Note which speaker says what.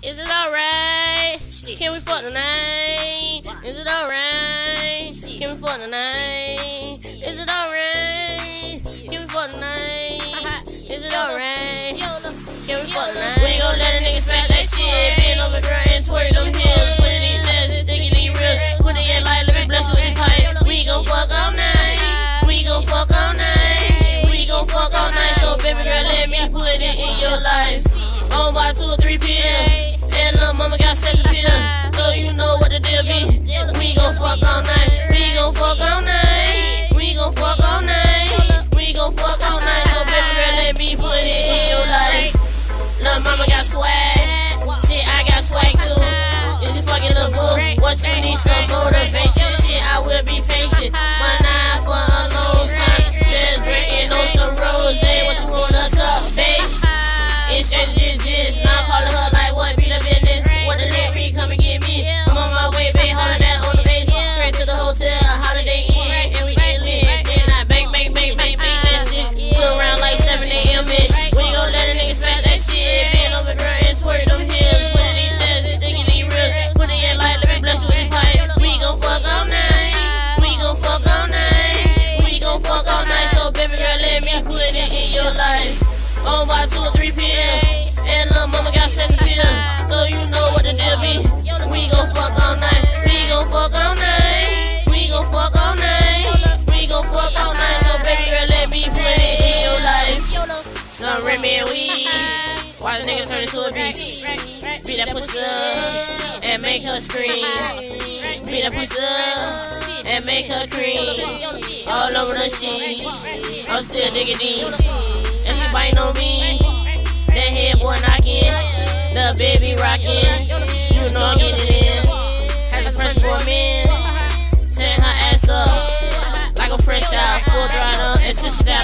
Speaker 1: Is it alright? Can we fuck tonight? Is it alright? Can we fuck tonight? Is it alright? Can we fuck tonight? Is it alright? Can we fuck tonight? We gon' let a nigga smack that shit. Bend over, girl, and twerk them heels. Put it in test, stick it in real. Put it in light, let me bless you with this pipe. We gon' fuck all night. We gon' fuck all night. We gon' fuck all night. So baby girl, let me put it in your life. On by two or three pills. So you know what the deal be. We gon' fuck all night. We gon' fuck all night. We gon' fuck all night. We gon' fuck all night. So baby girl, let me put it in your life. Some Remy and weed. Why the nigga turn into a beast? Beat that pussy up and make her scream. Beat that pussy up and make her cream. All over the sheets. I'm still digging deep. And she biting on me. That head boy. The baby rocking. You know I'm getting in. Has a press for a man. Her ass up like a fresh out. Full throttle she step out.